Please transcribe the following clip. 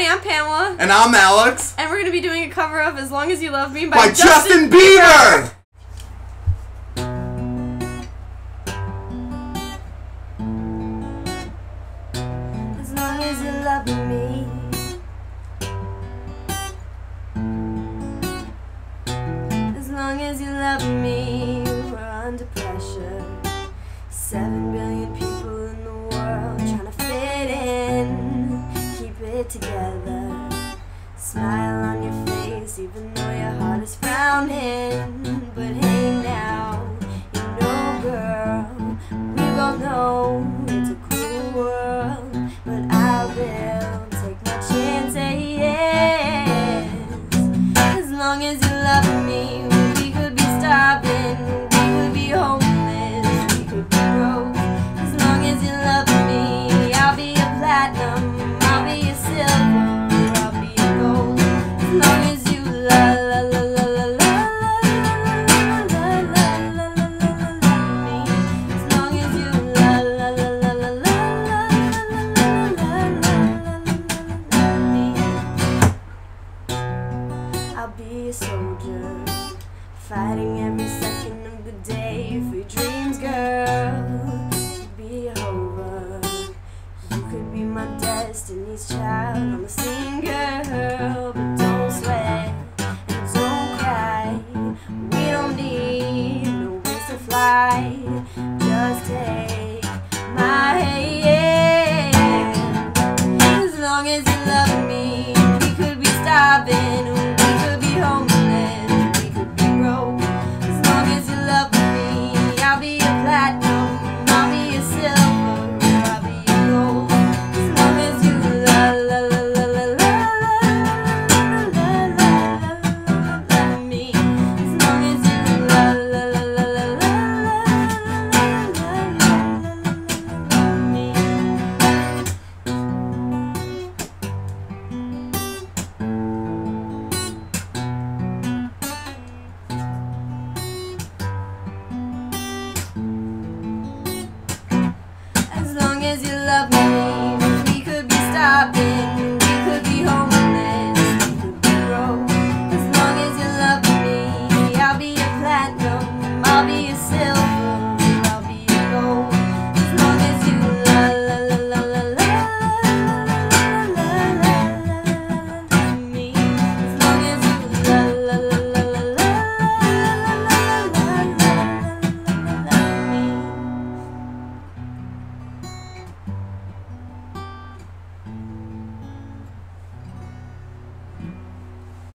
everybody. I'm Pamela. And I'm Alex. And we're going to be doing a cover of As Long as You Love Me by, by Justin, Justin, Bieber. Bieber. as long as you love me together. Smile on your face, even though your heart is frowning. But hey, now, you know, girl, we both know. Fighting every second of the day for your dreams, girl. Could be over. You could be my destiny's child. I'm a single, girl But don't sweat and don't cry. We don't need no wings to fly